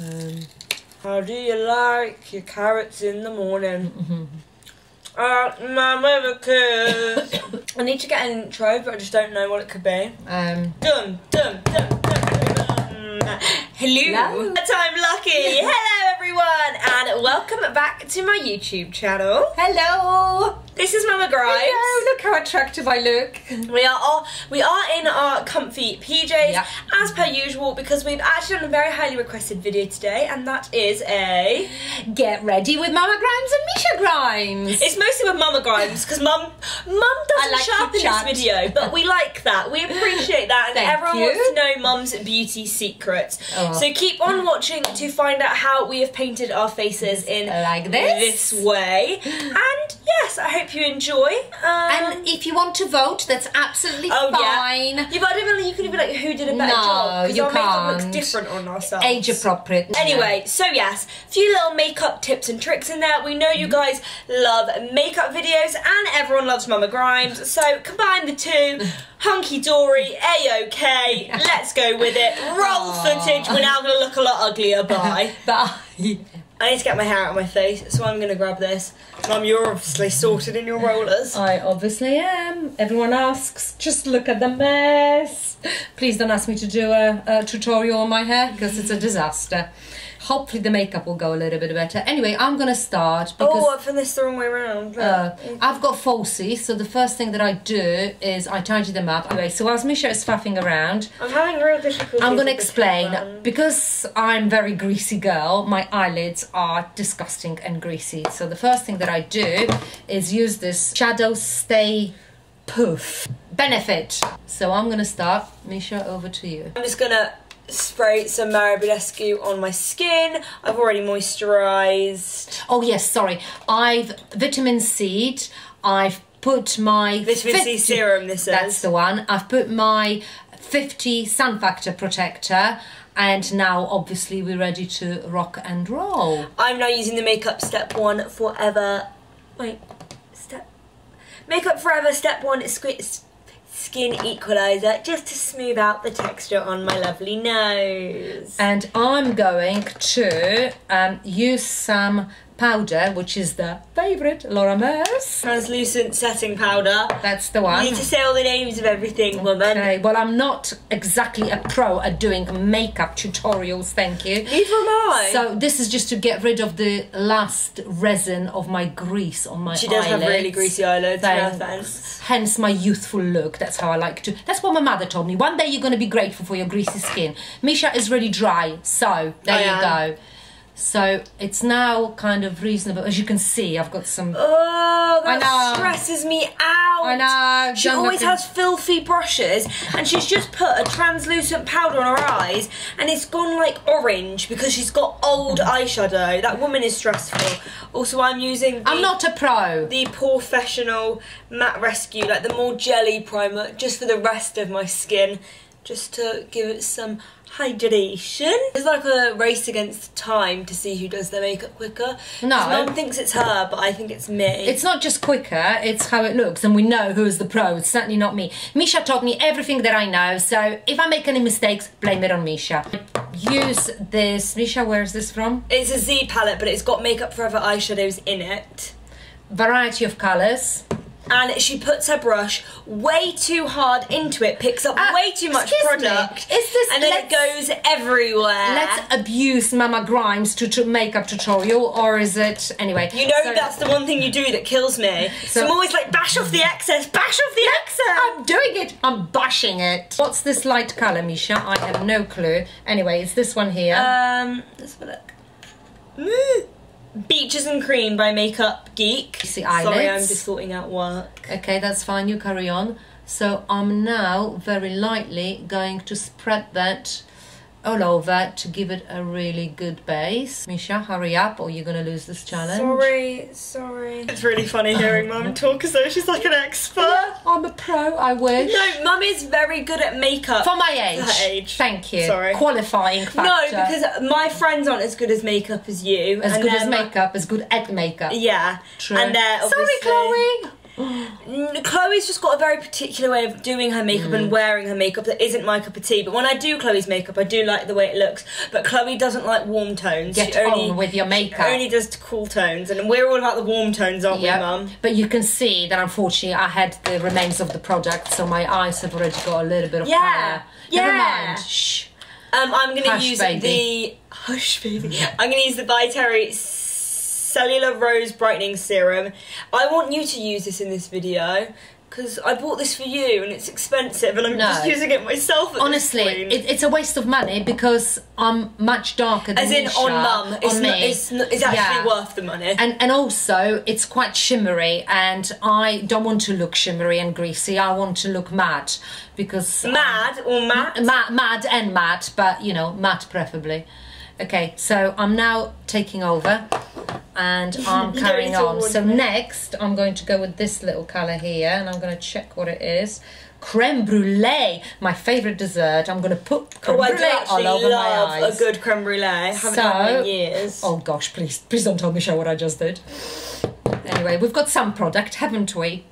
Um, How do you like your carrots in the morning? mhm. Uh, mama, because I need to get an intro, but I just don't know what it could be. um, Dum dum dum dum dum. Hello. Hello. I'm Lucky. Hello, everyone, and welcome back to my YouTube channel. Hello! This is Mama Grimes. Hello, look how attractive I look. We are all, we are in our comfy PJs Yeah. as per usual because we've actually done a very highly requested video today, and that is a. Get ready with Mama Grimes and Misha Grimes. It's mostly with Mama Grimes because Mum Mum doesn't like show up in chat. this video, but we like that. We appreciate that, and Thank everyone you. wants to know Mum's beauty secrets. Oh. So keep on watching to find out how we have painted our faces in Like this. this way. And yes, I hope you enjoy. Um, and if you want to vote, that's absolutely Oh fine. yeah, yeah, but I don't really. You could be like, who did a better No, job? Because you our makeup looks different on ourselves. Age appropriate. Anyway, so yes, a few little makeup tips and tricks in there. We know you guys love makeup videos and everyone loves Mama Grimes. So combine the two, hunky dory, a okay. Let's go with it. Roll Aw. footage. We're now going to look a lot uglier. Bye. I need to get my hair out of my face, so I'm to grab this. Mum, you're obviously sorted in your rollers. I obviously am. Everyone asks, just look at the mess. Please don't ask me to do a, a tutorial on my hair because it's a disaster. Hopefully the makeup will go a little bit better. Anyway, I'm gonna start because Oh, I've done this the wrong way around. uh, I've got falsies, so the first thing that I do is I tidy them up. Anyway, so whilst Misha is faffing around, I'm having real difficulty. I'm going to explain because I'm very greasy girl. My eyelids are disgusting and greasy. So the first thing that I do is use this shadow stay poof benefit. So I'm going to start. Misha, over to you. I'm just gonna spray some Mario Badescu on my skin. I've already moisturised. Oh yes, sorry. I've vitamin C. I've put my Vitamin C serum, this is. That's is. the one. I've put my 50 sun factor protector. And now, obviously, we're ready to rock and roll. I'm now using the Makeup Step 1 Forever. Wait, step. Makeup Forever Step 1 Squi- Skin Equalizer just to smooth out the texture on my lovely nose. and I'm going to um, use some powder, which is the favourite Laura Mercier. Translucent setting powder. That's the You one. need to say all the names of everything, woman. Okay, well, I'm not exactly a pro at doing makeup tutorials, thank you. Neither am I. So this is just to get rid of the last resin of my grease on my she does have really greasy eyelids, no Thanks. offence. Hence my youthful look. That's how I like to. That's what my mother told me. One day you're going to be grateful for your greasy skin. Misha is really dry, so there I you am. go. So it's now kind of reasonable. As you can see, I've got some. Oh, that stresses me out. I know, She don't always has filthy brushes, and she's just put a translucent powder on her eyes, and it's gone like orange because she's got old eyeshadow. That woman is stressful. Also, I'm using. The, I'm not a pro. the POREfessional matte rescue, like the more jelly primer, just for the rest of my skin, just to give it some hydration. It's like a race against time to see who does their makeup quicker. No. Mum thinks it's her, but I think it's me. It's not just quicker, it's how it looks, and we know who's the pro. It's certainly not me. Misha taught me everything that I know, so if I make any mistakes, blame it on Misha. Use this. Misha, where's this from? It's a Z palette, but it's got Makeup Forever eyeshadows in it. Variety of colours. And she puts her brush way too hard into it, picks up Ah, way too much me. product, Is this- and then it goes everywhere. Let's abuse Mama Grimes to, to makeup tutorial, or is it anyway? you know so- that's the one thing you do that kills me. So, So- I'm always like, bash off the excess, bash off the excess. I'm doing it. I'm bashing it. What's this light color, Misha? I have no clue. Anyway, it's this one here. Um, let's have a look. Mm. Beaches and Cream by Makeup Geek. See Sorry, I'm just sorting out work. okay, that's fine. You carry on. So I'm now very lightly going to spread that all over to give it a really good base. Misha, hurry up, or you're gonna lose this challenge. Sorry, sorry. It's really funny hearing Mum talk as though she's like an expert. I'm a pro. I wish. No, Mum is very good at makeup. For my age. her age. Thank you. Sorry. Qualifying factor. No, because my friends aren't as good as makeup as you. as and good as makeup, as good at makeup. Yeah. True. And they're Sorry, Chloe. Chloe's just got a very particular way of doing her makeup Mm. and wearing her makeup that isn't my cup of tea. But when I do Chloe's makeup, I do like the way it looks. But Chloe doesn't like warm tones. Get she only, on with your makeup. only does cool tones, and we're all about the warm tones, aren't Yeah, we, Mum? but you can see that unfortunately I had the remains of the product, so my eyes have already got a little bit of Yeah, colour. Never yeah. mind. Shh. Um, I'm gonna Hush, use baby. the hush baby. I'm gonna use the By Terry Cellularose Brightening Serum. I want you to use this in this video because I bought this for you and it's expensive, and I'm No. just using it myself. Honestly, it, it's a waste of money because I'm much darker than as in Misha on mum, it's, on not, me. it's, not, it's actually Yeah. worth the money. And and also it's quite shimmery, and I don't want to look shimmery and greasy. I want to look matte because um, Mad or matte? ma- mad and matte, but you know matte preferably. Okay, so I'm now taking over, and I'm carrying on. So next, I'm going to go with this little color here, and I'm going to check what it is. Creme brulee, my favorite dessert. I'm going to put creme Oh, I brulee all over my love a good creme brulee. I haven't had one in years. Oh gosh, please, please don't tell me show what I just did. Anyway, we've got some product, haven't we?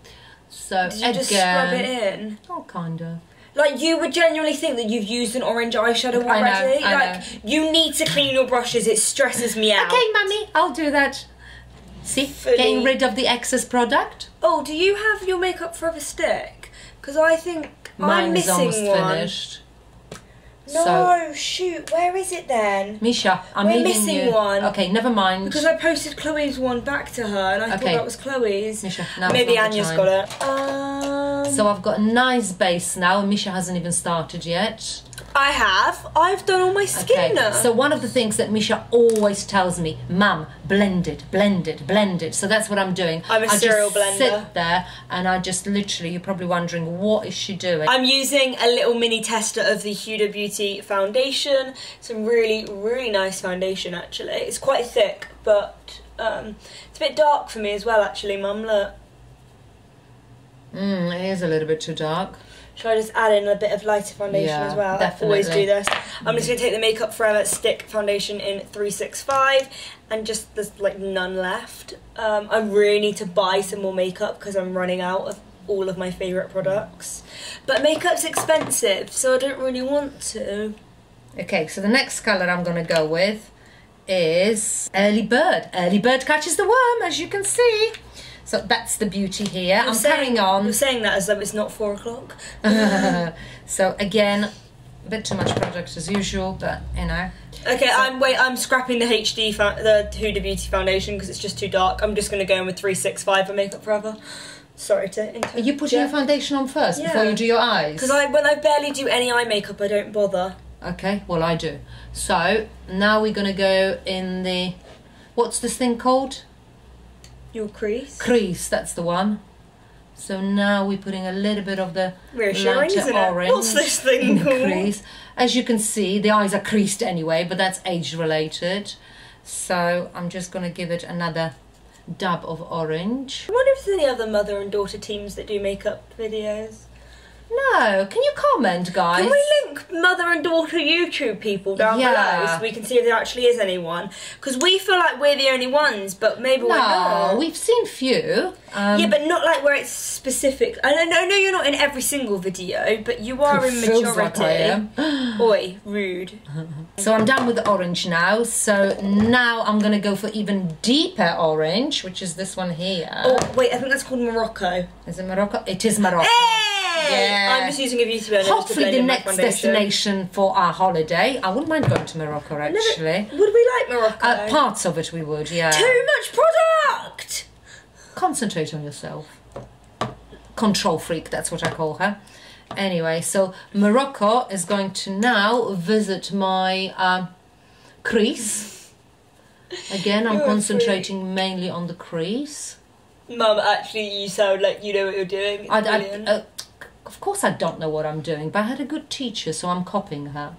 So Did you again, just scrub it in? oh kinda. Like you would genuinely think that you've used an orange eyeshadow I know, already. Like you need to clean your brushes. It stresses me out. Okay, mummy, I'll do that. See, Fully- getting rid of the excess product. Oh, do you have your makeup forever stick? Because I think I'm Mine is missing almost one. finished. No, So, shoot. Where is it then? Misha, I'm We're missing you. one. Okay, never mind. Because I posted Chloe's one back to her, and I thought that was Chloe's. Misha, now's Maybe Anya's got it. Um, So I've got a nice base now. Misha hasn't even started yet. I have. I've done all my skin now. So one of the things that Misha always tells me, Mum, blend it, blend it, blend it. So that's what I'm doing. I'm a I just blender. sit there and I just literally, you're probably wondering, what is she doing? I'm using a little mini tester of the Huda Beauty foundation. It's a really, really nice foundation actually. It's quite thick, but um, it's a bit dark for me as well actually, Mum. Look. Mm, it is a little bit too dark. Should I just add in a bit of lighter foundation Yeah, as well? I always do this. I'm just going to take the Makeup Forever Stick Foundation in 365 and just there's like none left. Um, I really need to buy some more makeup because I'm running out of all of my favourite products. But makeup's expensive, so I don't really want to. Okay, so the next colour I'm going to go with is Early Bird. Early Bird catches the worm, as you can see. So that's the beauty here. I'm carrying on. You're saying that as though it's not four o'clock. so again, a bit too much product as usual, but you know. Okay, I'm wait. I'm scrapping the HD, the Huda Beauty foundation because it's just too dark. I'm just going to go in with 365 for Makeup Forever. Sorry to inter- Are you putting your foundation on first before you do your eyes? Because I, when I barely do any eye makeup, I don't bother. Okay, well I do. So now we're gonna go in the what's this thing called? Your crease. Crease, that's the one. So now we're putting a little bit of the Reassuring, lighter orange What's this thing called? crease. As you can see, the eyes are creased anyway, but that's age related. So I'm just gonna give it another dab of orange. I wonder if there's any other mother and daughter teams that do makeup videos. No, can you comment, guys? Can we link mother and daughter YouTube people down Yeah. below so we can see if there actually is anyone? Because we feel like we're the only ones, but maybe we're no, not. we've seen few. Um, yeah, but not like where it's specific. I know, I know you're not in every single video, but you are in majority. like Oi, rude. So I'm done with the orange now. So now I'm gonna go for even deeper orange, which is this one here. Oh, wait, I think that's called Morocco. Is it Morocco? It is Morocco. Hey! Yeah. I'm just using a beauty blender just to Hopefully the next destination for our holiday. I wouldn't mind going to Morocco Never- actually. Would we like Morocco? Uh, parts of it we would, yeah. Too much product! Concentrate on yourself. Control freak, that's what I call her. Anyway, so Morocco is going to now visit my um, crease. Again, I'm concentrating mainly on the crease. Mum, actually, you sound like you know what you're doing. I, I, uh, of course, I don't know what I'm doing, but I had a good teacher, so I'm copying her.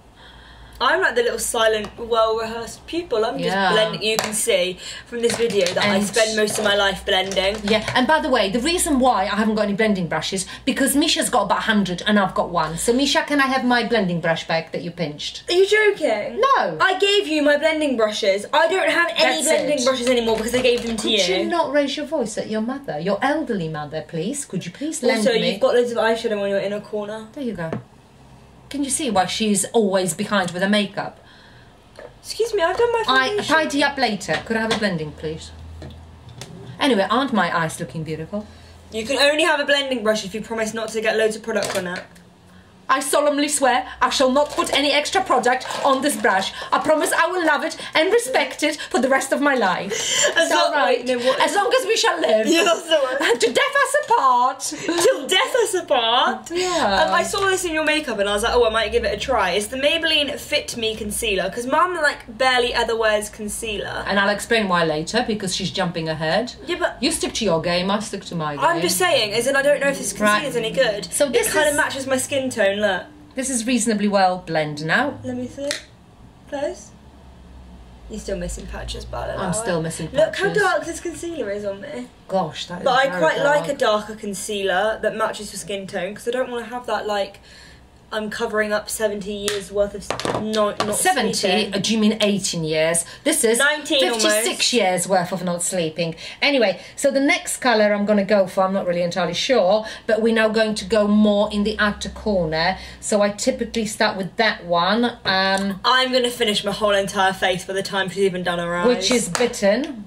I'm like the little silent, well rehearsed pupil. I'm just Yeah. blending. You can see from this video that I spend most of my life blending. Yeah, and by the way, the reason why I haven't got any blending brushes because Misha's got about 100 and I've got one. So, Misha, can I have my blending brush back that you pinched? Are you joking? No. I gave you my blending brushes. I don't have any That's blending it. brushes anymore because I gave them to Could you. you not raise your voice at your mother, your elderly mother, please? Could you please lend also, me? you've got loads of eyeshadow on your inner corner. There you go. Can you see why she's always behind with her makeup? Excuse me, I've done my I foundation. tidy up later. Could I have a blending, please? Anyway, aren't my eyes looking beautiful? You can only have a blending brush if you promise not to get loads of product on it. I solemnly swear I shall not put any extra product on this brush. I promise I will love it and respect it for the rest of my life. As Is long- right? no, As long as we shall live. Yeah, that's the one. to death us apart. Till death us apart. Yeah. Um, I saw this in your makeup and I was like, oh, I might give it a try. It's the Maybelline Fit Me concealer because Mum like barely ever wears concealer. And I'll explain why later because she's jumping ahead. Yeah, but You stick to your game, I stick to my game. I'm just saying, as in I don't know if this concealer's Right. any good. So this kind is- of matches my skin tone. Look, This is reasonably well blended now. let me see. Close. You're still missing patches, but I'm still missing patches. Look how dark this concealer is on me. Gosh, that is But I quite like a darker concealer that matches your skin tone because I don't want to have that like I'm covering up 70 years worth of not not 70, sleeping. uh, do you mean 18 years? This is 19 56 almost. years worth of not sleeping. Anyway, so the next colour I'm going to go for, I'm not really entirely sure, but we're now going to go more in the outer corner. So I typically start with that one, um, I'm gonna finish my whole entire face by the time she's even done her eyes. which is bitten.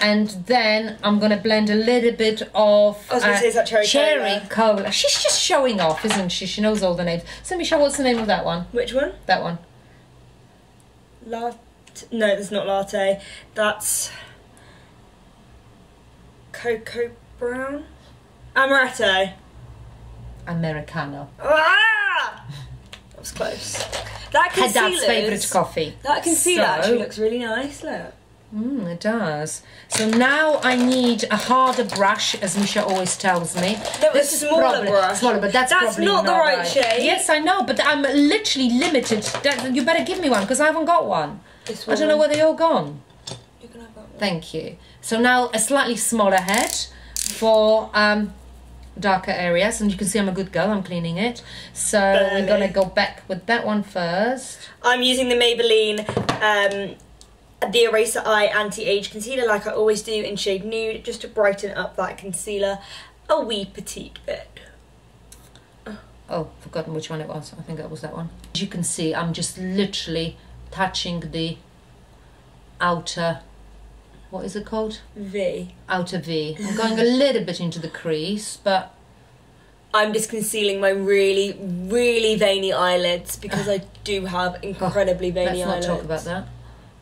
And then I'm going to blend a little bit of I was gonna say, is that cherry cola. She's just showing off, isn't she? She knows all the names. So, Michelle, what's the name of that one? which one? That one. Latte. No, that's not latte. That's cocoa brown. Amaretto. Americano. Ah! That was close. That Her concealer. dad's favourite coffee. That concealer So- actually looks really nice. Look. Mm, it does. So now I need a harder brush, as Misha always tells me. No, This a is smaller probably- brush. Smaller, but that's, That's probably not the right shade. Yes, I know, but I'm literally limited. You better give me one because I haven't got one. This I don't know where they all gone. You can have that one. Thank you. So now a slightly smaller head for um, darker areas, and you can see I'm a good girl. I'm cleaning it. So we're Burn gonna it. go back with that one first. I'm using the Maybelline um, the Eraser Eye Anti-Age Concealer like I always do in shade Nude just to brighten up that concealer a wee petite bit. Oh, forgotten which one it was. I think that was that one. As you can see, I'm just literally touching the outer. What is it called? V. Outer V. I'm going a little bit into the crease, but I'm just concealing my really, really veiny eyelids because I do have oh, incredibly veiny let's not eyelids. talk about that.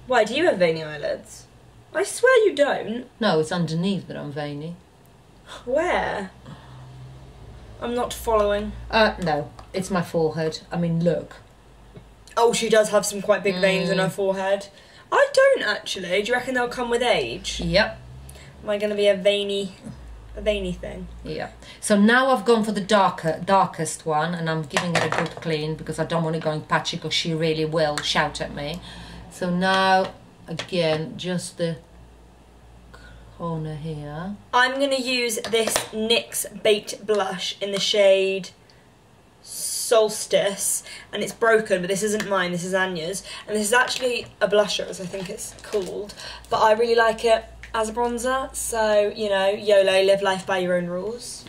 Why do you have veiny eyelids? I swear you don't. No, it's underneath that I'm veiny. Where? I'm not following. Uh, no, it's my forehead. I mean, look. Oh, she does have some quite big veins Mm. in her forehead. I don't actually. Do you reckon they'll come with age? Yep. Am I going to be a veiny, a veiny thing? Yeah. So now I've gone for the darker, darkest one, and I'm giving it a good clean because I don't want it going patchy because she really will shout at me. So now, again, just the corner here. I'm going to use this NYX Baked Blush in the shade Solstice, and it's broken, but this isn't mine, this is Anya's. And this is actually a blusher, as I think it's called, but I really like it as a bronzer, so, you know, YOLO, live life by your own rules.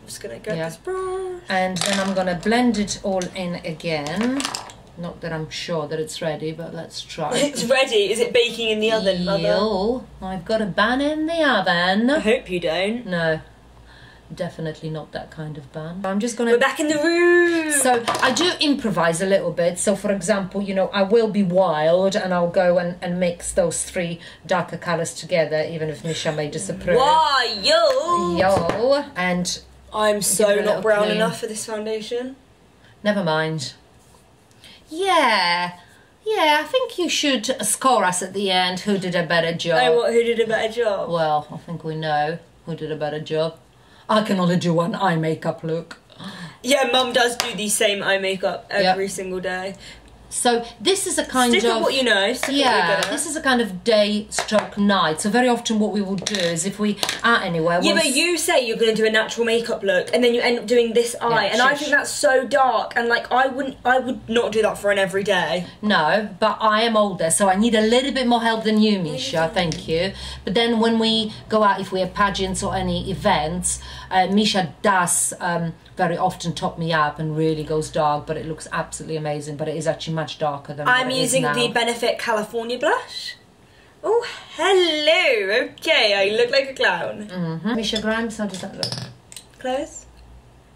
I'm just going to go Yeah. this brush. And then I'm going to blend it all in again. Not that I'm sure that it's ready, but let's try. It's ready. Is it baking in the oven, mother? Yo, I've got a bun in the oven. I hope you don't. No, definitely not that kind of bun. I'm just gonna. We're back in the room. So I do improvise a little bit. So for example, you know, I will be wild and I'll go and, and mix those three darker colours together, even if Misha may disapprove. Why, yo? Yo, and I'm so Give it a not brown clean. enough for this foundation. never mind. Yeah, yeah, I think you should score us at the end. Who did a better job? Oh, what, who did a better job? Well, I think we know who did a better job. I can only do one eye makeup look. Yeah, mum does do the same eye makeup every Yep. single day. So this is a kind Stick of what you know. Stick with what you're yeah, this is a kind of day stroke night. So very often what we will do is if we are anywhere, Yeah, we'll but you say you're going to do a natural makeup look, and then you end up doing this eye, and I think that's so dark. And like, I wouldn't, I would not do that for an everyday. No, but I am older, so I need a little bit more help than you, Misha. Thank you. But then when we go out, if we have pageants or any events, uh, Misha does um, very often top me up and really goes dark, but it looks absolutely amazing. But it is actually much darker than I'm what it is using the Benefit California blush. Oh, hello. Okay, I look like a clown. Mhm. Misha Grimes, how does that look? Close.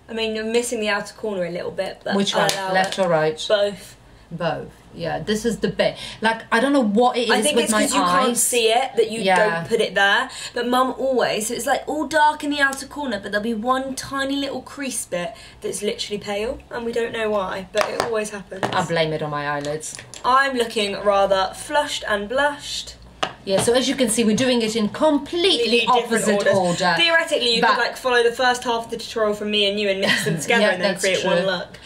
I mean, you're missing the outer corner a little bit. But Which one, left it. or right? Both. Both. Yeah, this is the bit. Like I don't know what it is I think it's because you eyes. can't see it that you Yeah. don't put it there. But mum always, so it's like all dark in the outer corner, but there'll be one tiny little crease bit that's literally pale, and we don't know why, but it always happens. I blame it on my eyelids. I'm looking rather flushed and blushed. Yeah, so as you can see, we're doing it in completely, opposite order. Theoretically, you But- could like follow the first half of the tutorial from me and you and mix them together Yeah, and then create true. one look.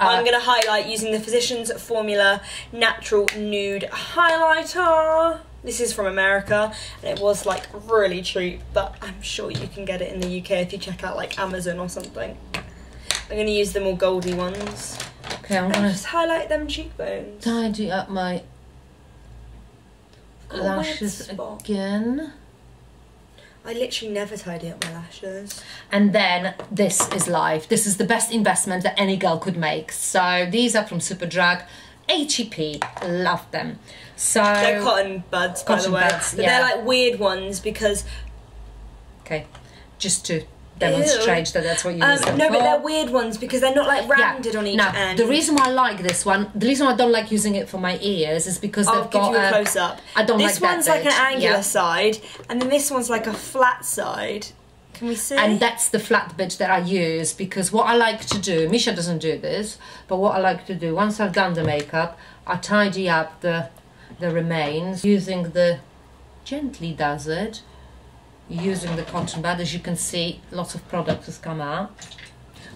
Uh, I'm going to highlight using the Physicians Formula Natural Nude Highlighter. This is from America and it was like really cheap, but I'm sure you can get it in the UK if you check out like Amazon or something. I'm going to use the more goldy ones. Okay, I'm gonna just highlight them cheekbones. tidy up my lashes again. I literally never tidy up my lashes. And then this is life. This is the best investment that any girl could make. So these are from Superdrug. HEP, love them. So They're cotton buds, by the way. buds, but yeah. they're like weird ones because okay, just to demonstrate that that's what you um, use them no, for. but they're weird ones because they're not like Yeah. rounded on each now, end. the reason why I like this one, the reason why I don't like using it for my ears is because I'll they've give got you a close up. I don't. This like one's like an angular Yeah. side, and then this one's like a flat side. Can we see? and that's the flat bit that I use because what I like to do, Misha doesn't do this, but what I like to do once I've done the makeup, I tidy up the the remains using the gently does it using the cotton bud. As you can see lots of product has come out.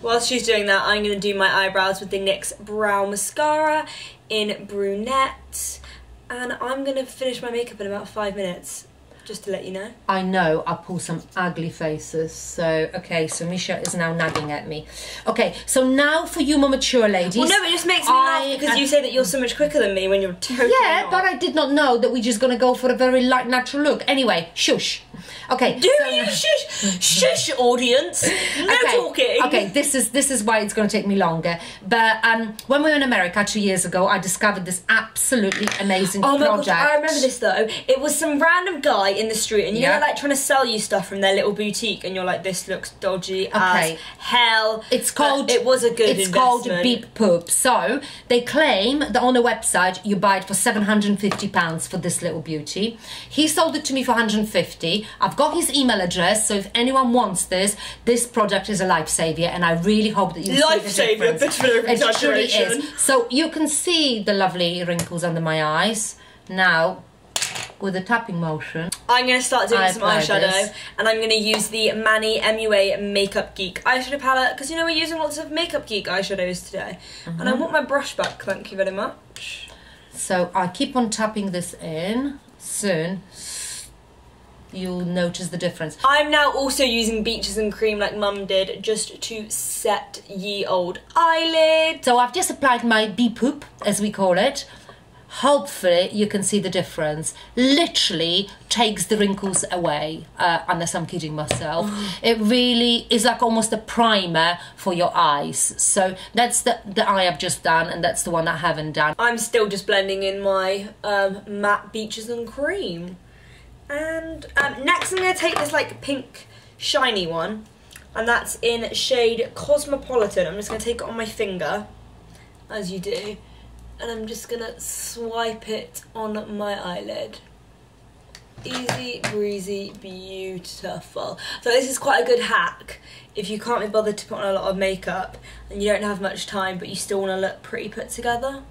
While she's doing that, I'm going to do my eyebrows with the NYX Brow Mascara in brunette, and I'm going to finish my makeup in about five minutes. Just to let you know. I know I pull some ugly faces so okay so Misha is now nagging at me okay so now for you more mature ladies Well, no, it just makes me I laugh because am- you say that you're so much quicker than me when you're totally Yeah, not. but I did not know that we're just gonna go for a very light, natural look. Anyway, shush. Okay. Do so- you shush, shush, audience? No okay. talking. Okay, this is this is why it's going to take me longer. But um, when we were in America two years ago, I discovered this absolutely amazing Oh my project. gosh, I remember this though. It was some random guy in the street, and you Yeah. know, like trying to sell you stuff from their little boutique, and you're like, "This looks dodgy Okay. as hell." It's called. It was a good. It's called. Beep Poop. So they claim that on the website you buy it for seven hundred and fifty pounds for this little beauty. He sold it to me for one hundred and fifty. I've got his email address, so if anyone wants this, this product is a lifesaver, and I really hope that you Lifesaver, bit of an It truly is. So you can see the lovely wrinkles under my eyes now. With a tapping motion, I'm gonna start doing I some eyeshadow, this. and I'm gonna use the Manny MUA Makeup Geek eyeshadow palette because you know we're using lots of Makeup Geek eyeshadows today, and Mm-hmm. I want my brush back. Thank you very much. So I keep on tapping this in. Soon you'll notice the difference. I'm now also using Beaches and Cream like Mum did, just to set ye old eyelid. So I've just applied my bee poop, as we call it. Hopefully you can see the difference. Literally takes the wrinkles away, uh, unless I'm kidding myself. it really is like almost a primer for your eyes. So that's the, the eye I've just done and that's the one I haven't done. I'm still just blending in my um, matte Beaches and Cream. And um, next I'm going to take this like pink shiny one. And that's in shade Cosmopolitan. I'm just going to take it on my finger, as you do. And I'm just going to swipe it on my eyelid. Easy breezy, beautiful. So this is quite a good hack if you can't be bothered to put on a lot of makeup and you don't have much time but you still want to look pretty put together.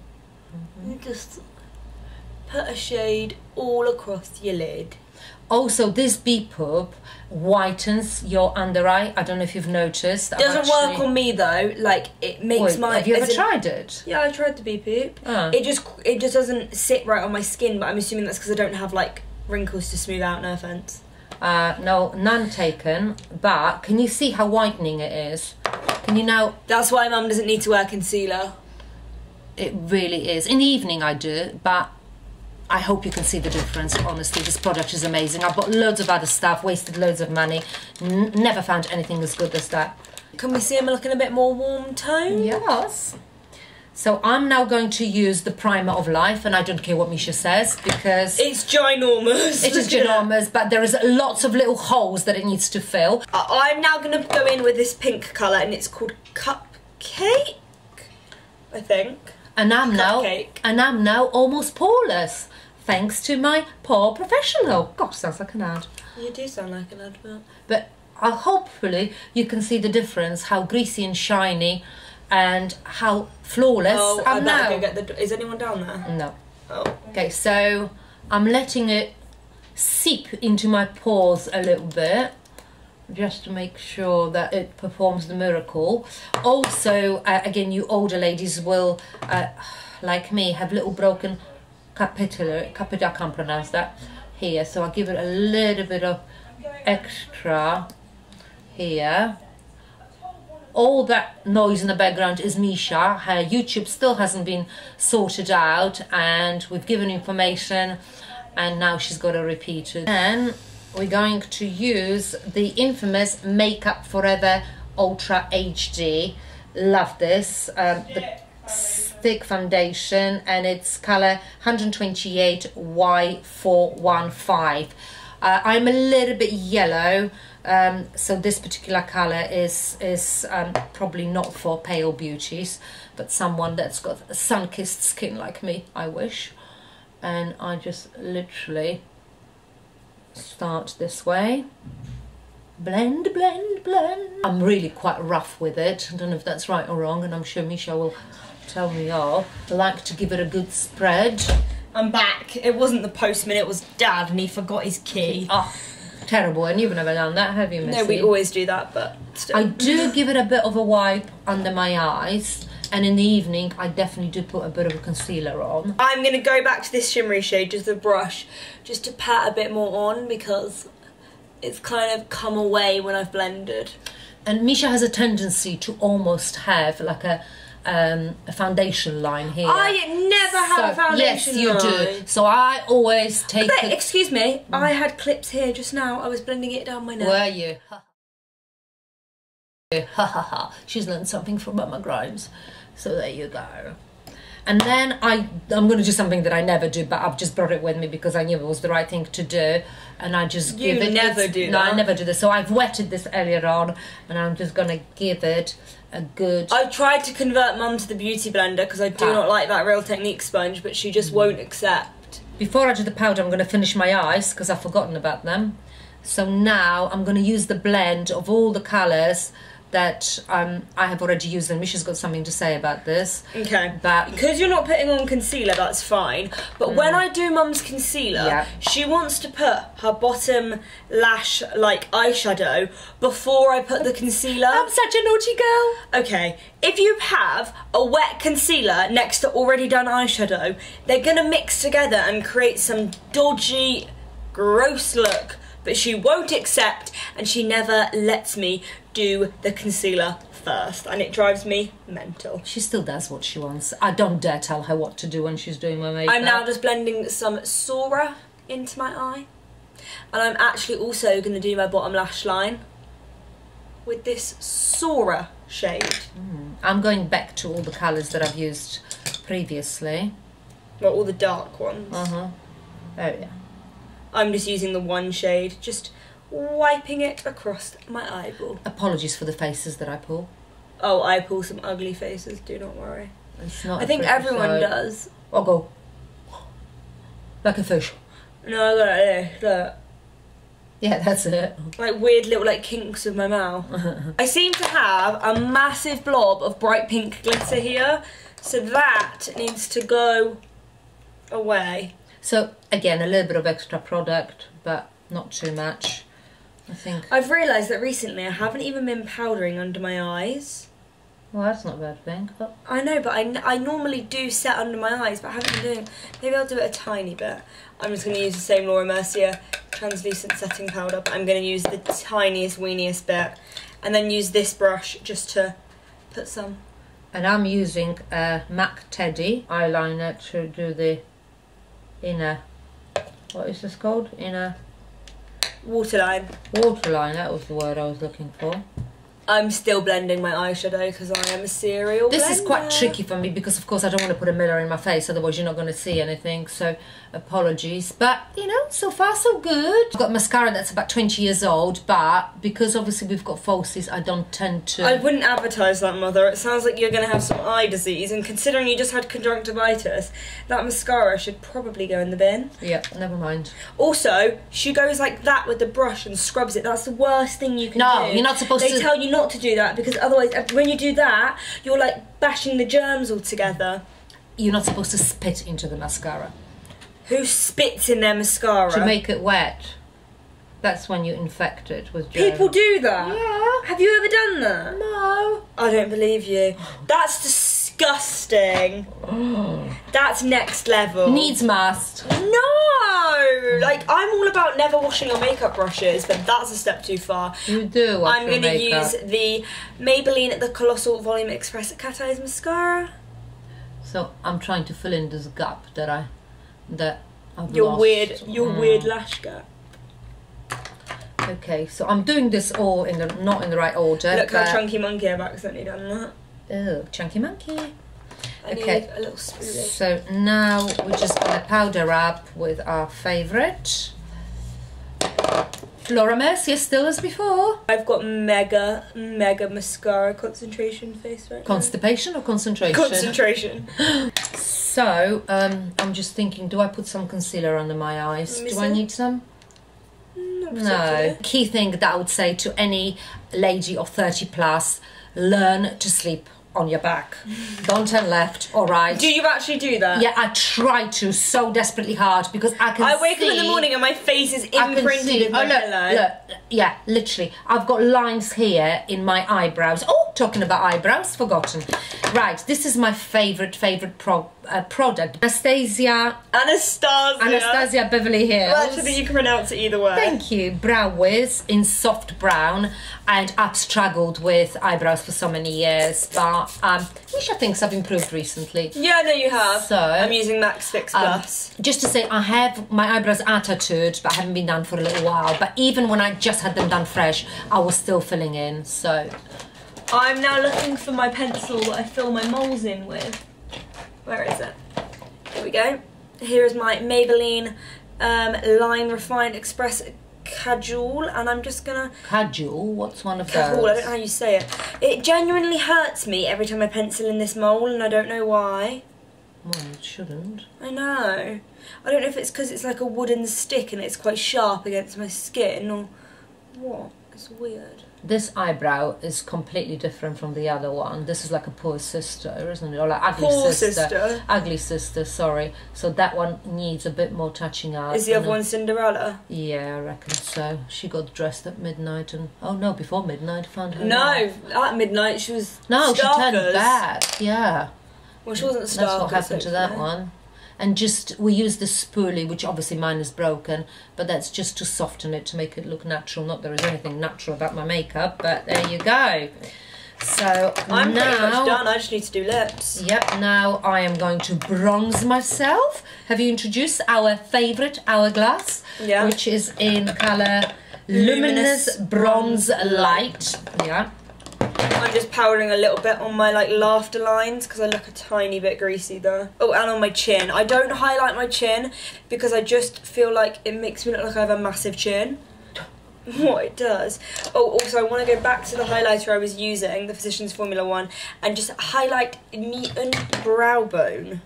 You just put a shade all across your lid. Also, this B Pub whitens your under eye. I don't know if you've noticed. I've Doesn't work on me though. Like it makes Wait, my. Have you ever as in- tried it? Yeah, I tried the B poop. Ah. It just it just doesn't sit right on my skin, but I'm assuming that's because I don't have like wrinkles to smooth out. No offense. Uh, no, none taken. But can you see how whitening it is? Can you now? That's why mum doesn't need to wear concealer. It really is. In the evening, I do, but I hope you can see the difference. Honestly, this product is amazing. I've bought loads of other stuff, wasted loads of money, N- never found anything as good as that. Can we see him looking a bit more warm tone? Yes. So I'm now going to use the primer of life, and I don't care what Misha says because It's ginormous. it is ginormous, but there is lots of little holes that it needs to fill. I'm now going to go in with this pink colour, and it's called Cupcake, I think. And I'm now, and I'm now almost poreless, thanks to my POREfessional. God, sounds like an ad. You do sound like an advert. But uh, hopefully you can see the difference, how greasy and shiny, and how flawless Oh, I'm now. go get the. Is anyone down there? no. Oh. Okay, so I'm letting it seep into my pores a little bit just to make sure that it performs the miracle. Also, uh, again, you older ladies will, uh, like me, have little broken capillary, capillary, I can't pronounce that, here. So I'll give it a little bit of extra here. All that noise in the background is Misha. Her YouTube still hasn't been sorted out, and we've given information, and now she's got to repeat it. And we're going to use the infamous Makeup Forever Ultra HD. Love this. Um, the stick foundation, and it's color 128 Y415. Uh, I'm a little bit yellow, um, so this particular color is is um, probably not for pale beauties, but someone that's got sun-kissed skin like me. I wish, and I just literally start this way. Blend, blend, blend. I'm really quite rough with it. I don't know if that's right or wrong, and I'm sure Misha will tell me off. I like to give it a good spread. I'm back. It wasn't the postman, it was dad, and he forgot his key. Oh, terrible. And you've never done that, have you, Missy? No, we always do that, but still. I do give it a bit of a wipe under my eyes, and in the evening, I definitely do put a bit of a concealer on. I'm gonna go back to this shimmery shade, just the brush, just to pat a bit more on because it's kind of come away when I've blended. And Misha has a tendency to almost have like a um, a foundation line here. I never have a So- foundation Yes, you do. So I always take excuse me, I had clips here just now. I was blending it down my nose. Were you? Ha ha ha. She's learned something from Mama Grimes. So there you go. And then I, I'm going to do something that I never do, but I've just brought it with me because I knew it was the right thing to do. And I just You give it. You never do No, I never do this. So I've wetted this earlier on, and I'm just going to give it a good. I've tried to convert mum to the beauty blender because I do Ah. not like that Real Technique sponge, but she just won't accept. Before I do the powder, I'm going to finish my eyes because I've forgotten about them. So now I'm going to use the blend of all the colours that um, I have already used, and Misha's got something to say about this. Okay. But Because you're not putting on concealer, that's fine. But when I do mum's concealer, Mm. Yeah. she wants to put her bottom lash like eyeshadow before I put the concealer. I'm such a naughty girl. Okay, if you have a wet concealer next to already done eyeshadow, they're gonna mix together and create some dodgy, gross look. But she won't accept, and she never lets me do the concealer first, and it drives me mental. She still does what she wants. I don't dare tell her what to do when she's doing my makeup. I'm now just blending some Sora into my eye, and I'm actually also gonna do my bottom lash line with this Sora shade. I'm going back to all the colours that I've used previously. Well, all the dark ones. Uh huh. Oh yeah. I'm just using the one shade, just wiping it across my eyeball. Apologies for the faces that I pull. Oh, I pull some ugly faces, do not worry. It's not. I think everyone side. does. I'll go like a fish. No, I got it there, look. Yeah, that's it. Like weird little like kinks of my mouth. I seem to have a massive blob of bright pink glitter here, so that needs to go away. So again, a little bit of extra product, but not too much. I think. I've realised that recently I haven't even been powdering under my eyes. Well, that's not a bad thing. But I know, but I, I normally do set under my eyes, but I haven't been doing. Maybe I'll do it a tiny bit. I'm just going to use the same Laura Mercier translucent setting powder, but I'm going to use the tiniest, weeniest bit, and then use this brush just to put some. and I'm using a MAC Teddy eyeliner to do the inner. What is this called? Inner Waterline. waterline. That was the word I was looking for. I'm still blending my eyeshadow because I am a serial. This is quite tricky for me because, of course, I don't want to put a mirror in my face, otherwise, you're not going to see anything. So, apologies. But, you know, so far, so good. I've got mascara that's about 20 years old, but because obviously we've got falsies, I don't tend to. I wouldn't advertise that, mother. It sounds like you're going to have some eye disease, and considering you just had conjunctivitis, that mascara should probably go in the bin. Yeah, never mind. Also, she goes like that with the brush and scrubs it. That's the worst thing you can do. No, you're not supposed to they tell you not to do that because otherwise, uh, when you do that, you're like bashing the germs all together. You're not supposed to spit into the mascara Who spits in their mascara? to make it wet. That's when you infect it with germs. People do that. Yeah. Have you ever done that? No. I don't believe you. That's disgusting. That's next level. Needs must. No! Like, I'm all about never washing your makeup brushes, but that's a step too far. You do. I'm going to use the Maybelline The Colossal Volume Express Cat Eyes Mascara. So I'm trying to fill in this gap that I that I've Your lost. weird, your Mm. weird lash gap. Okay, so I'm doing this all in the not in the right order. Look how chunky monkey I've accidentally done that. Oh, chunky monkey. I Okay. need a little spoolie. So now we're just gonna powder up with our favourite. Laura Mercier still as before. I've got mega, mega mascara concentration face right now. Constipation or concentration? Concentration. So, um, I'm just thinking, do I put some concealer under my eyes? Do I need some? No. Key thing that I would say to any lady of 30 plus learn to sleep on your back. Don't turn left or right. Do you actually do that? yeah, I try to so desperately hard because I can I wake up in the morning and my face is imprinted see- in my oh, look, look, yeah, literally. I've got lines here in my eyebrows. Oh, talking about eyebrows, forgotten. Right, this is my favorite, favorite pro- uh, product. Anastasia, Anastasia. Anastasia Beverly Hills. Well, actually, you can pronounce it either way. Thank you. Brow Wiz in soft brown, and I've struggled with eyebrows for so many years, but um, Misha thinks I've improved recently. Yeah, no, you have. So- I'm using MAC Fix Um, Plus. just to say, I have my eyebrows are tattooed, but haven't been done for a little while. But even when I just had them done fresh, I was still filling in. So I'm now looking for my pencil that I fill my moles in with. Where is it? Here we go. Here is my Maybelline um, Line Refined Express Cajole, and I'm just gonna. Cajole, what's one of Cajole, I don't know how you say it. It genuinely hurts me every time I pencil in this mole, and I don't know why. Well, it shouldn't. I know. I don't know if it's because it's like a wooden stick and it's quite sharp against my skin or what. It's weird. This eyebrow is completely different from the other one. This is like a poor sister, isn't it? Or like ugly Poor sister. sister. Ugly sister, sorry. So that one needs a bit more touching up. Is the other one Cinderella? Yeah, I reckon so. She got dressed at midnight and oh no, before midnight found her. No, at midnight she was. no, she turned Starkers. back. Yeah, Well, she wasn't that's Starkers. what happened to that one. And just we use the spoolie, which obviously mine is broken, but that's just to soften it to make it look natural. Not there is anything natural about my makeup, but there you go. So I'm now, pretty much done. I just need to do lips. Yep, now I am going to bronze myself. Have you introduced our favourite hourglass? Yeah. Which is in colour Luminous Luminous Bronze Light. Yeah. I'm just powdering a little bit on my like laughter lines because I look a tiny bit greasy there. Oh, and on my chin. I don't highlight my chin because I just feel like it makes me look like I have a massive chin. What it does. Oh, also I want to go back to the highlighter I was using, the Physicians Formula One, and just highlight knee and brow bone.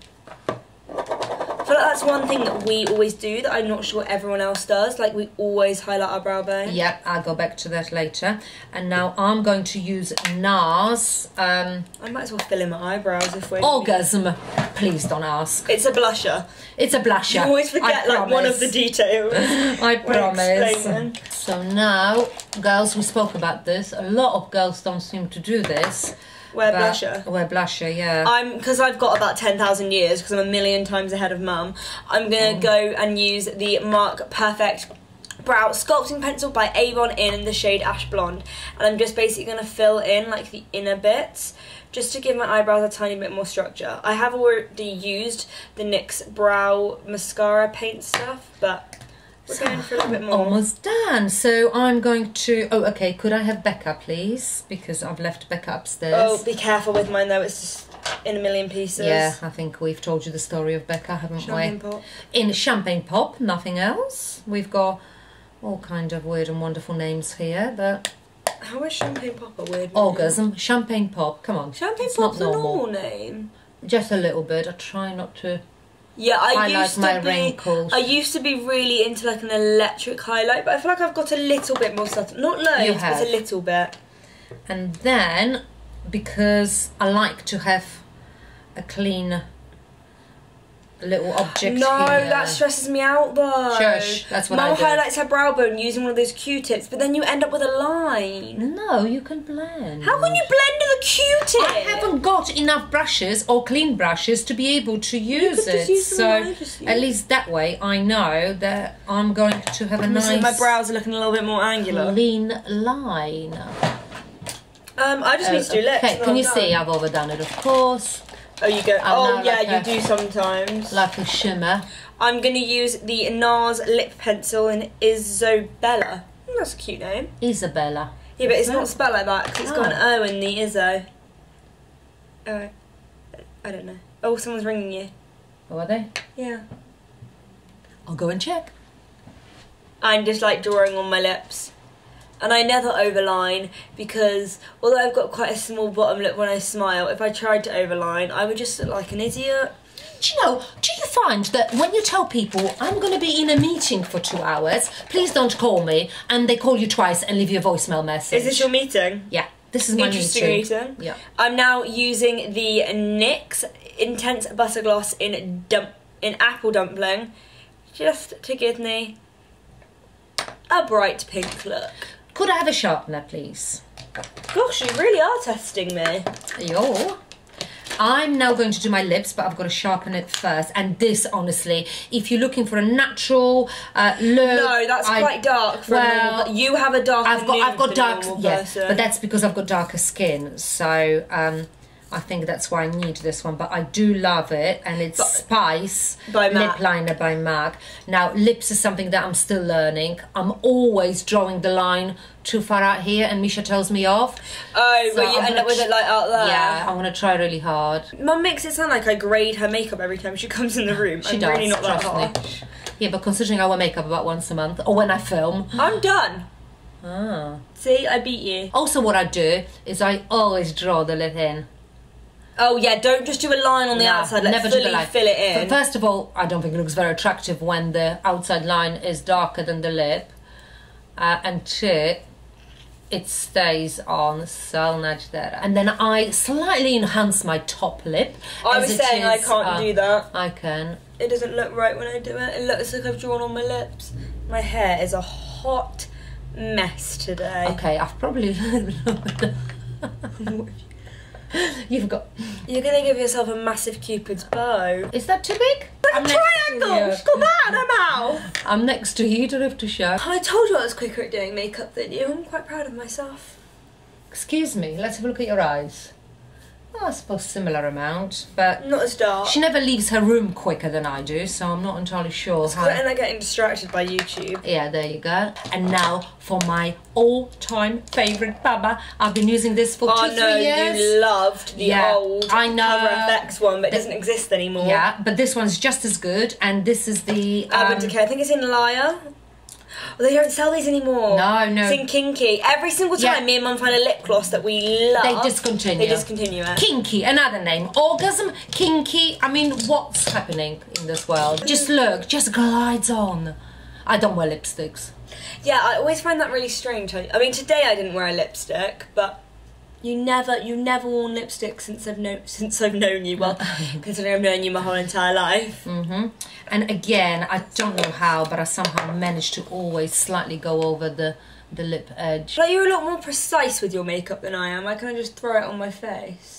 Feel like that's one thing that we always do that I'm not sure everyone else does. Like we always highlight our brow bone. Yep, I'll go back to that later. And now I'm going to use NARS um, I might as well fill in my eyebrows if we're. Orgasm. Please don't ask. It's a blusher. It's a blusher. You always I forget like one of the details. I promise. So now, girls, we spoke about this. A lot of girls don't seem to do this. Wear blusher. Wear blusher, yeah. I'm because I've got about ten thousand years because I'm a million times ahead of mum. I'm gonna Mm. go and use the Mark Perfect Brow Sculpting Pencil by Avon in the shade Ash Blonde, and I'm just basically gonna fill in like the inner bits. Just to give my eyebrows a tiny bit more structure. I have already used the NYX Brow Mascara paint stuff, but we're going for a little bit more. Almost done. So I'm going to. Oh, okay. Could I have Becca, please? Because I've left Becca upstairs. Oh, be careful with mine though, it's just in a million pieces. yeah, I think we've told you the story of Becca, haven't Champagne we? pop. In Champagne Pop, nothing else. We've got all kind of weird and wonderful names here, but How is Champagne Pop a weird name? orgasm, um, Champagne Pop. Come on, Champagne it's Pop's not a normal name. Just a little bit. I try not to. Yeah, I Highlight used to my be. wrinkles. I used to be really into like an electric highlight, but I feel like I've got a little bit more subtle. Not loads, You but a little bit. And then, because I like to have a clean little object no, here. that stresses me out though. Shush, that's what Mum highlights her brow bone using one of those Q-tips, but then you end up with a line. No, you can blend. How can you blend with a Q-tip? I haven't got enough brushes or clean brushes to be able to use it. use so at least that way I know that I'm going to have a nice My brows are looking a little bit more angular. clean line. Um, I just need to do lips. Okay, can I'm you done. see I've overdone it of course. Oh, you go. Oh, yeah, like you a- do sometimes. Like a shimmer. I'm gonna use the NARS lip pencil in Isobella. Hmm, that's a cute name. Isabella. Yeah, but it's Oh. not spelled like that because it's got an Oh. O in the Izzo. Oh, I don't know. Oh, someone's ringing you. Who are they? Yeah. I'll go and check. I'm just like drawing on my lips. And I never overline because although I've got quite a small bottom lip when I smile, if I tried to overline, I would just look like an idiot. Do you know, do you find that when you tell people, I'm going to be in a meeting for two hours, please don't call me, and they call you twice and leave you a voicemail message? Is this your meeting? Yeah, this is my Interesting meeting. meeting. Yeah. I'm now using the NYX Intense Butter Gloss in dump in Apple Dumpling, just to give me a bright pink look. Could I have a sharpener, please? Gosh, you really are testing me. Yo. I'm now going to do my lips, but I've got to sharpen it first. And this, honestly, if you're looking for a natural uh, look, No, that's I- quite dark for well. You have a darker I've got, I've got dark, normal yeah, but that's because I've got darker skin. So um, I think that's why I need this one. But I do love it, and it's Spice By lip liner by MAC. Now lips is something that I'm still learning. I'm always drawing the line too far out here, and Misha tells me off. Oh, So but you I'm end up with it like out there. Yeah, I'm gonna try really hard. Mum makes it sound like I grade her makeup every time she comes in the room. She I'm does, really not that me. Yeah, but considering I wear makeup about once a month, or when I film. I'm done. Ah. See, I beat you. Also, what I do is I always draw the lip in. Oh yeah, don't just do a line on the outside. Let's never do the line. fill it in. First of all, I don't think it looks very attractive when the outside line is darker than the lip. Uh, and two, it stays on so much there. And then I slightly enhance my top lip. I was saying I can't uh, do that. I can. It doesn't look right when I do it. It looks like I've drawn on my lips. My hair is a hot mess today. Okay, I've probably. You've got. You're gonna give yourself a massive cupid's bow. Is that too big? Like a triangle! Stop that, I'm out! I'm next to you. You don't have to show. I told you I was quicker at doing makeup than you. I'm quite proud of myself. Excuse me. Let's have a look at your eyes. Oh, I suppose similar amount, but Not as dark. she never leaves her room quicker than I do, so I'm not entirely sure But how. and I'm getting distracted by YouTube. Yeah, there you go. And now for my all-time favorite Baba. I've been using this for Oh two, no, three years. you loved the Yeah, old I know. Cover FX one, but it The- doesn't exist anymore. Yeah, but this one's just as good, and this is the Urban um, Decay. I think it's in Liar. They don't sell these anymore. No, no. It's in Kinky. Every single time Yeah. me and Mum find a lip gloss that we love, They discontinue. They discontinue it. Kinky, another name. Orgasm, kinky. I mean, what's happening in this world? Just look, just glides on. I don't wear lipsticks. Yeah, I always find that really strange. I mean, today I didn't wear a lipstick, but you never, you never worn lipstick since I've known since I've known you. Well, considering I've known you my whole entire life. hmm And again, I don't know how, but I somehow managed to always slightly go over the the lip edge. Like you're a lot more precise with your makeup than I am. I kind of just throw it on my face.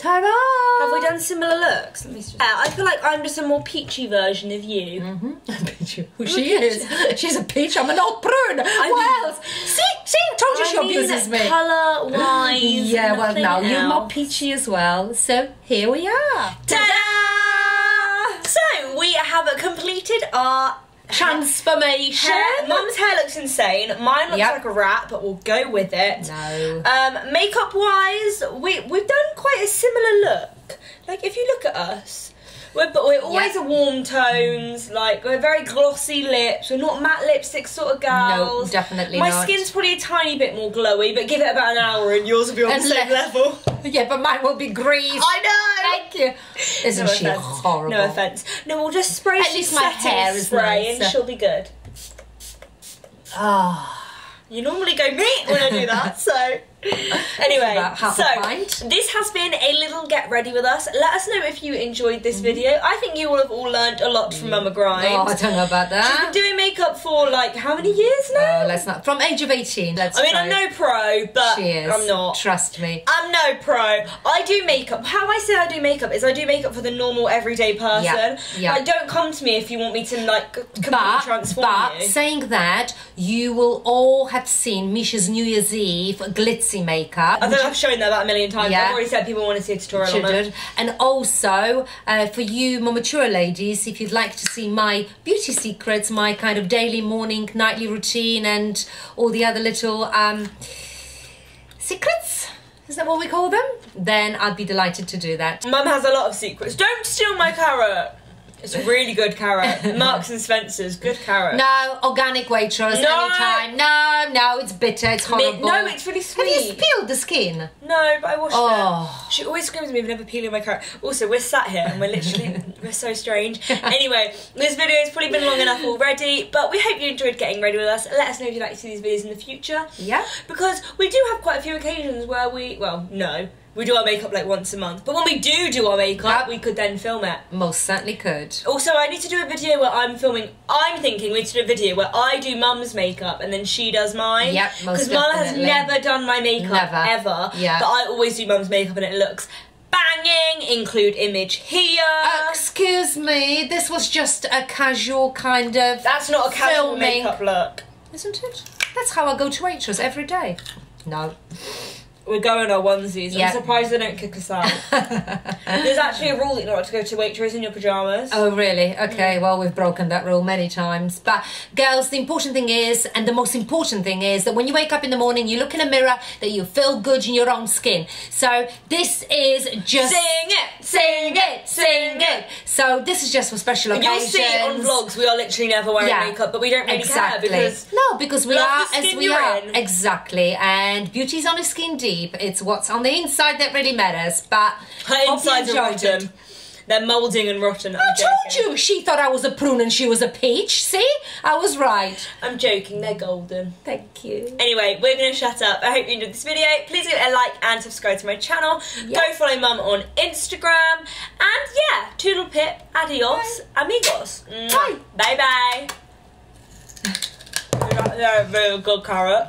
Ta-da! Have we done similar looks? Let me just... Yeah, I feel like I'm just a more peachy version of you. Mm-hmm. Peach, who she is? She's a peach. I'm an old prune. what mean- else? See, see, told you she I mean, abuses me. Colour wise. Yeah, well, now you're more peachy as well. So here we are. Ta-da! So we have completed our Transformation. hair. Mum's hair looks insane. Mine looks Yep. like a rat, but we'll go with it. No. Um, makeup wise, we we've done quite a similar look. Like if you look at us, we're but we're always Yeah. a warm tones. Like we're very glossy lips. We're not matte lipstick sort of girls. No, definitely My not. skin's probably a tiny bit more glowy, but give it about an hour and yours will be on And the same level. Yeah, but mine will be greased. I know. Thank you. Isn't no she offense. horrible? No offense. No, we'll just spray At least my setting hair is spray and she'll be good. Ah. You normally go me when I do that, so anyway, About half a so this has been a little get ready with us. Let us know if you enjoyed this mm-hmm. video. I think you will have all learned a lot from mm. Mama Grimes. Oh, I don't know about that. She's been doing makeup for like how many years now? Oh, let's not. From age of 18, let's I mean, try. I'm no pro, but She is. I'm not. Trust me. I'm no pro. I do makeup. How I say I do makeup is I do makeup for the normal everyday person. Yeah, yeah. Like, don't come to me if you want me to like completely But, transform but you. saying that, you will all have seen Misha's New Year's Eve glitzy makeup. I think I've shown that about a million times. Yeah. I've already said people want to see a tutorial on Should it. do. And also, uh, for you more mature ladies, if you'd like to see my beauty secrets, my kind of daily, morning, nightly routine, and all the other little um, secrets, is that what we call them? Then I'd be delighted to do that. Mum has a lot of secrets. Don't steal my carrot. It's a really good carrot. Marks and Spencer's, good carrot. No, organic Waitrose No. anytime. No, no, it's bitter, it's horrible. no, it's really sweet. Have you peeled the skin? No, but I washed Oh. it. She always screams at me for never peeling my carrot. Also, we're sat here and we're literally we're so strange. Anyway, this video has probably been long enough already, but we hope you enjoyed getting ready with us. Let us know if you'd like to see these videos in the future. Yeah. Because we do have quite a few occasions where we well, no. We do our makeup like once a month. But when we do do our makeup, we could then film it. Most certainly could. Also, I need to do a video where I'm filming. I'm thinking we need to do a video where I do mum's makeup and then she does mine. Yep, most Because mum has definitely. never done my makeup Never. ever. Yeah. But I always do mum's makeup and it looks banging. Include image here. Excuse me, this was just a casual kind of. That's not a casual filming. makeup look. Isn't it? That's how I go to Waitrose every day. No. We're going our onesies. Yeah. I'm surprised they don't kick us out. There's actually a rule that you're not to go to Waitrose in your pajamas. Oh, really? Okay, mm. well, we've broken that rule many times. But, girls, the important thing is, and the most important thing is, that when you wake up in the morning, you look in a mirror, that you feel good in your own skin. So, this is just. Sing it, Sing it, sing it. So, this is just for special occasions. You'll see it on vlogs. We are literally never wearing Yeah. makeup, but we don't really exactly. care because no, because we are as we you're in. Exactly. And beauty's on the skin deep. It's what's on the inside that really matters. But her insides are it. rotten. They're moulding and rotten. I'm I told joking. you she thought I was a prune and she was a peach. See? I was right. I'm joking. They're golden. Thank you. Anyway, we're gonna shut up. I hope you enjoyed this video. Please give it a like and subscribe to my channel. Yeah. Go follow mum on Instagram. And yeah, toodle pip, adios, amigos. Bye. Bye bye. They're a real good carrot.